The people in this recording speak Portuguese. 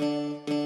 Música